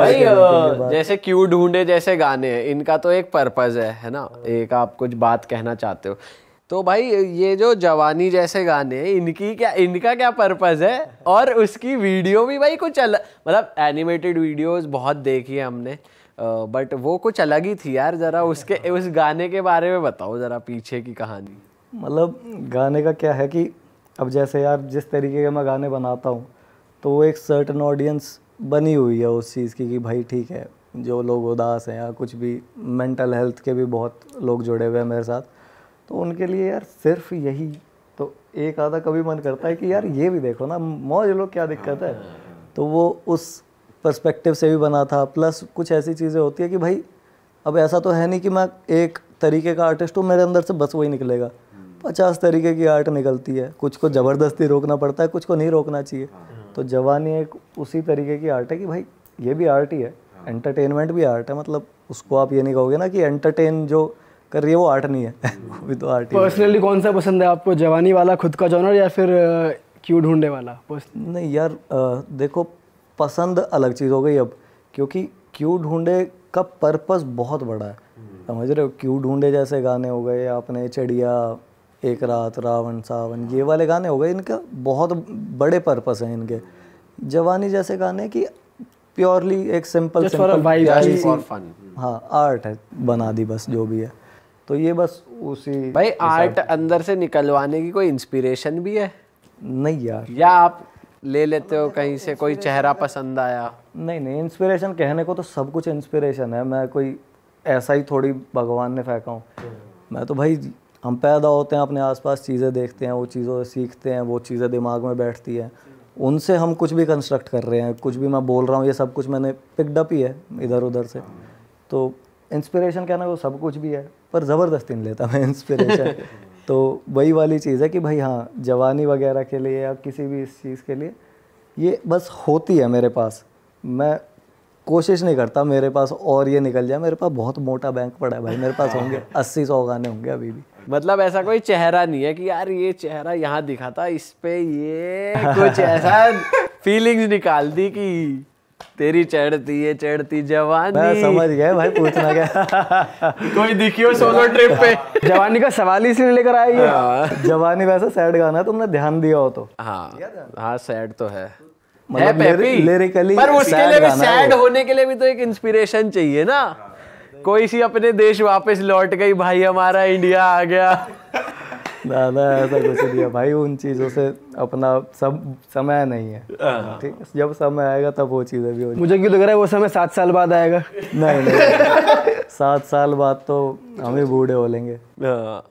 भाई। जैसे क्यों ढूंढे जैसे गाने हैं इनका तो एक पर्पज है है ना? एक आप कुछ बात कहना चाहते हो। तो भाई ये जो जवानी जैसे गाने हैं इनकी क्या इनका क्या पर्पज है? और उसकी वीडियो भी भाई कुछ अलग मतलब एनिमेटेड वीडियोस बहुत देखी है हमने। बट वो कुछ अलग ही थी यार जरा उसके उस गाने के बारे में बताओ जरा पीछे की कहानी। मतलब गाने का क्या है कि अब जैसे यार जिस तरीके के मैं गाने बनाता हूँ तो वो एक सर्टन ऑडियंस बनी हुई है उस चीज़ की कि भाई ठीक है जो लोग उदास हैं या कुछ भी मेंटल हेल्थ के भी बहुत लोग जुड़े हुए हैं मेरे साथ। तो उनके लिए यार सिर्फ़ यही तो एक आधा कभी मन करता है कि यार ये भी देखो ना मौज लो क्या दिक्कत है। तो वो उस पर्सपेक्टिव से भी बना था। प्लस कुछ ऐसी चीज़ें होती है कि भाई अब ऐसा तो है नहीं कि मैं एक तरीके का आर्टिस्ट हूँ मेरे अंदर से बस वही निकलेगा। पचास तरीके की आर्ट निकलती है। कुछ को ज़बरदस्ती रोकना पड़ता है कुछ को नहीं रोकना चाहिए। तो जवानी एक उसी तरीके की आर्ट है कि भाई ये भी आर्ट ही है। एंटरटेनमेंट भी आर्ट है मतलब उसको आप ये नहीं कहोगे ना कि एंटरटेन जो कर रही है वो आर्ट नहीं है। वो भी तो आर्ट ही पर्सनली कौन सा पसंद है आपको जवानी वाला खुद का जॉनर या फिर क्यों ढूँढने वाला? नहीं यार देखो पसंद अलग चीज़ हो गई अब क्योंकि क्यों ढूंढे का पर्पस बहुत बड़ा है। समझ रहे हो? क्यों ढूंढे जैसे गाने हो गए आपने चिड़िया एक रात रावण सावन ये वाले गाने हो गए इनका बहुत बड़े पर्पस हैं इनके। जवानी जैसे गाने की प्योरली एक सिंपल सिंपल. हाँ आर्ट है बना दी बस जो भी है। तो ये बस उसी भाई आर्ट अंदर से निकलवाने की कोई इंस्पिरेशन भी है? नहीं यार। या आप ले लेते हो कहीं से कोई चेहरा पसंद आया? नहीं नहीं इंस्पिरेशन कहने को तो सब कुछ इंस्पिरेशन है। मैं कोई ऐसा ही थोड़ी भगवान ने फेंका हूँ। मैं तो भाई हम पैदा होते हैं अपने आसपास चीज़ें देखते हैं वो चीज़ों से सीखते हैं वो चीज़ें दिमाग में बैठती हैं। उनसे हम कुछ भी कंस्ट्रक्ट कर रहे हैं कुछ भी मैं बोल रहा हूँ ये सब कुछ मैंने पिकड ही है इधर उधर से। तो इंस्पिरेशन कहना वो सब कुछ भी है पर ज़बरदस्ती नहीं लेता मैं इंस्पिरेशन तो वही वाली चीज़ है कि भाई हाँ जवानी वगैरह के लिए या किसी भी इस चीज़ के लिए ये बस होती है मेरे पास। मैं कोशिश नहीं करता मेरे पास और ये निकल जाए। मेरे पास बहुत मोटा बैंक पड़ा है भाई मेरे पास होंगे अस्सी सौ गाने होंगे अभी भी। मतलब ऐसा कोई चेहरा नहीं है कि यार ये चेहरा यहाँ दिखा था इस पे ये कुछ ऐसा फीलिंग्स निकाल दी कि तेरी चढ़ती है चढ़ती मैं जवानी समझ गया भाई पूछना क्या? कोई दिखियो सोलो ट्रिप पे? जवानी का सवाल ही इसलिए लेकर आएगी जवानी वैसा सैड गाना है तुमने ध्यान दिया हो तो। हाँ। हाँ सैड तो है। मतलब है lyrically पर उसके लिए भी सैड होने के लिए भी तो एक इंस्पिरेशन चाहिए ना। कोई सी अपने देश वापस लौट गई भाई हमारा इंडिया आ गया। दादा ऐसा कुछ नहीं है। भाई उन चीज़ों से अपना सब समय नहीं है। ठीक है जब समय आएगा तब वो चीज़ें भी हो मुझे क्यों लग रहा है वो समय सात साल बाद आएगा? नहीं नहीं। सात साल बाद तो हम ही बूढ़े हो लेंगे। हाँ।